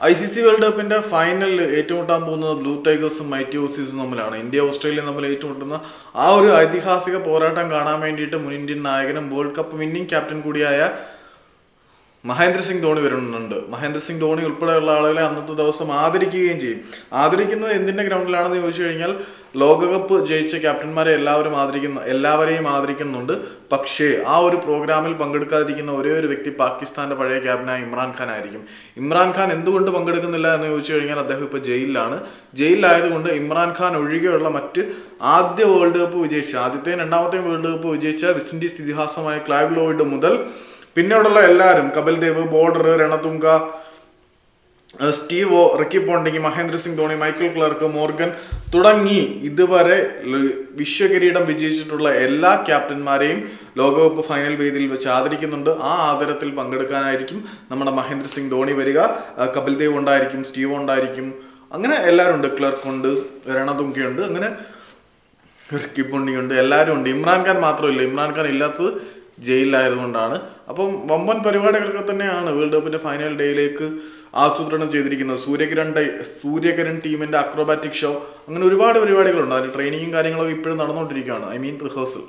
I C C world കപ്പിന്റെ ഫൈനലിൽ ഏറ്റുമുട്ടാൻ പോകുന്നത് ബ്ലൂ ടൈഗേഴ്സും മൈറ്റി ഓസീസും തമ്മിലാണ്. ഇന്ത്യ ഓസ്ട്രേലിയ തമ്മിൽ ഏറ്റുമുട്ടുന്ന ആ ഒരു ഐതിഹാസിക പോരാട്ടം കാണാൻ വേണ്ടിയിട്ട് മുൻ ഇന്ത്യൻ നായകനും വേൾഡ് കപ്പ് വിന്നിംഗ് ക്യാപ്റ്റൻ കൂടിയായ മഹേന്ദ്ര സിംഗ് ധോണി വരുന്നുണ്ട്. മഹേന്ദ്ര സിംഗ് ധോണി ഉൾപ്പെടെയുള്ള ആളുകളെ അന്നത്തെ ദിവസം ആദരിക്കുകയും ചെയ്യും. ആദരിക്കുന്നത് എന്തിന്റെ ഗ്രൗണ്ടിലാണെന്ന് ചോദിച്ചു കഴിഞ്ഞാൽ ലോകകപ്പ് ജയിച്ച ക്യാപ്റ്റന്മാരെ എല്ലാവരും ആദരിക്കുന്ന എല്ലാവരെയും ആദരിക്കുന്നുണ്ട്. പക്ഷേ ആ ഒരു പ്രോഗ്രാമിൽ പങ്കെടുക്കാതിരിക്കുന്ന ഒരേ ഒരു വ്യക്തി പാകിസ്ഥാന്റെ പഴയ ക്യാപ്റ്റനായ ഇമ്രാൻഖാൻ ആയിരിക്കും. ഇമ്രാൻഖാൻ എന്തുകൊണ്ട് പങ്കെടുക്കുന്നില്ല എന്ന് ചോദിച്ചു കഴിഞ്ഞാൽ അദ്ദേഹം ഇപ്പോൾ ജയിലിലാണ്. ജയിലിലായതുകൊണ്ട് ഇമ്രാൻഖാൻ ഒഴികെയുള്ള മറ്റ് ആദ്യ വേൾഡ് കപ്പ് വിജയിച്ച ആദ്യത്തെയും രണ്ടാമത്തെയും വേൾഡ് കപ്പ് വിജയിച്ച വെസ്റ്റ് ഇൻഡീസ് ഇതിഹാസമായ ക്ലൈവ് ലോയിഡ് മുതൽ പിന്നീടുള്ള എല്ലാവരും Kapil Dev Border Ranatunga Steve Waugh Ricky Ponting Mahendra Singh Dhoni Michael Clarke Morgan തുടങ്ങി ഇതുവരെ വിശ്വകിരീടം വിജയിച്ചിട്ടുള്ള എല്ലാ ക്യാപ്റ്റന്മാരെയും ലോകകപ്പ് ഫൈനൽ വേദിയിൽ വെച്ച് ആദരിക്കുന്നുണ്ട്. ആ ആദരത്തിൽ പങ്കെടുക്കാനായിരിക്കും നമ്മുടെ മഹേന്ദ്ര സിംഗ് ധോണി വരിക. കപിൽ ദേവ് ഉണ്ടായിരിക്കും സ്റ്റീവോ ഉണ്ടായിരിക്കും. അങ്ങനെ എല്ലാവരും ഉണ്ട് ക്ലർക്ക് ഉണ്ട് രണതുങ്കയുണ്ട് അങ്ങനെ റിക്കി പോണ്ടിങ് ഉണ്ട് എല്ലാവരും ഉണ്ട്. ഇമ്രാൻഖാൻ മാത്രമില്ല ഇമ്രാൻഖാൻ ഇല്ലാത്തത് ജയിലിലായതുകൊണ്ടാണ്. അപ്പം വമ്പൻ പരിപാടികളൊക്കെ തന്നെയാണ് വേൾഡ് കപ്പിന്റെ ഫൈനൽ ഡേയിലേക്ക് ആസൂത്രണം ചെയ്തിരിക്കുന്നത്. സൂര്യകിരൺ സൂര്യകിരൺ ടീമിന്റെ അക്രോബാറ്റിക് ഷോ അങ്ങനെ ഒരുപാട് പരിപാടികളുണ്ട്. അതിന് ട്രെയിനിങ്ങും കാര്യങ്ങളൊക്കെ ഇപ്പോഴും നടന്നുകൊണ്ടിരിക്കുകയാണ്. I mean rehearsal